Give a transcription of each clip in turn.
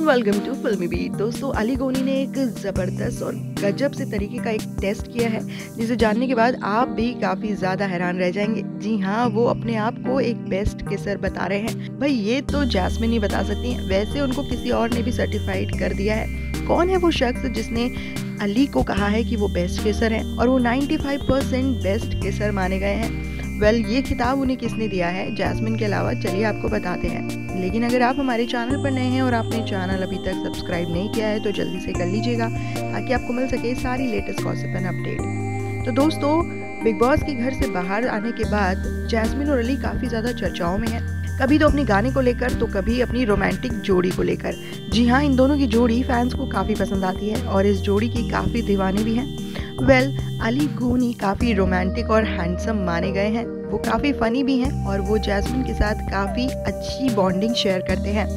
And welcome to Filmi beat दोस्तों अली गोनी ने एक ज़बरदस्त और गजब से तरीके का एक टेस्ट किया है, जिसे जानने के बाद आप भी काफ़ी ज़्यादा हैरान रह जाएँगे। जी हाँ वो अपने आप को एक बेस्ट किसर बता रहे हैं। भाई, ये तो जैस्मिन ही बता सकती हैं। वैसे उनको किसी और ने भी सर्टिफाइड कर दिया है। कौन है वो शख्स जिसने अली को कहा है कि वो बेस्ट किसर हैं और वो 95 परसेंट बेस्ट किसर माने गए हैं? वेल ये खिताब उन्हें किसने दिया है? जैस्मिन के अलावा चलिए आपको बताते हैं। लेकिन अगर आप हमारे चैनल पर नए हैं और आपने चैनल अभी तक सब्सक्राइब नहीं किया है तो जल्दी से कर लीजिएगा, ताकि आपको मिल सके सारी लेटेस्ट गॉसिप एंड अपडेट तो दोस्तों बिग बॉस के घर से बाहर आने के बाद जैस्मिन और अली काफ़ी ज़्यादा चर्चाओं में है। कभी तो अपने गाने को लेकर तो कभी अपनी रोमांटिक जोड़ी को लेकर। जी हाँ इन दोनों की जोड़ी फैंस को काफ़ी पसंद आती है और इस जोड़ी की काफ़ी दीवाने भी हैं। वेल well, अली गोनी काफ़ी रोमांटिक और हैंडसम माने गए हैं। वो काफ़ी फ़नी भी हैं और वो जैस्मिन के साथ काफ़ी अच्छी बॉन्डिंग शेयर करते हैं।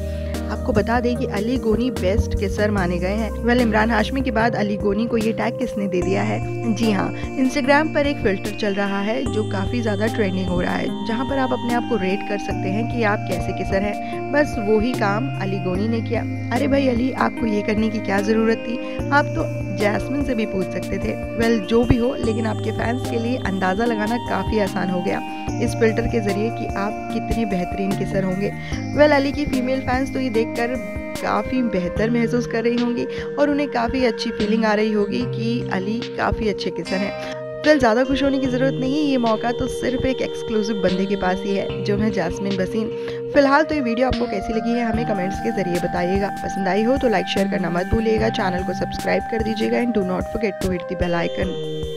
आपको बता दें कि अली गोनी बेस्ट के सर माने गए हैं। वेल इमरान हाशमी के बाद अली गोनी को ये टैग किसने दे दिया है? जी हाँ इंस्टाग्राम पर एक फ़िल्टर चल रहा है जो काफ़ी ज़्यादा ट्रेंडिंग हो रहा है जहाँ पर आप अपने आप को रेट कर सकते हैं कि आप कैसे किसर हैं। बस वही काम अली गोनी ने किया। अरे भाई अली आपको ये करने की क्या ज़रूरत थी? आप तो जैस्मिन से भी पूछ सकते थे। वेल well, जो भी हो लेकिन आपके फैंस के लिए अंदाज़ा लगाना काफ़ी आसान हो गया। इस फ़िल्टर के ज़रिए कि आप कितने बेहतरीन किसर होंगे। वेल well, अली की फीमेल फैंस तो ये देखकर काफ़ी बेहतर महसूस कर रही होंगी और उन्हें काफ़ी अच्छी फीलिंग आ रही होगी कि अली काफ़ी अच्छे किसर हैं। वेल ज़्यादा खुश होने की ज़रूरत नहीं है, ये मौका तो सिर्फ़ एक एक्सक्लूसिव बंदे के पास ही है, जो है जासमिन बसीन फ़िलहाल तो ये वीडियो आपको कैसी लगी है, हमें कमेंट्स के ज़रिए बताइएगा। पसंद आई हो तो लाइक शेयर करना मत भूलिएगा। चैनल को सब्सक्राइब कर दीजिएगा and do not forget to hit the bell icon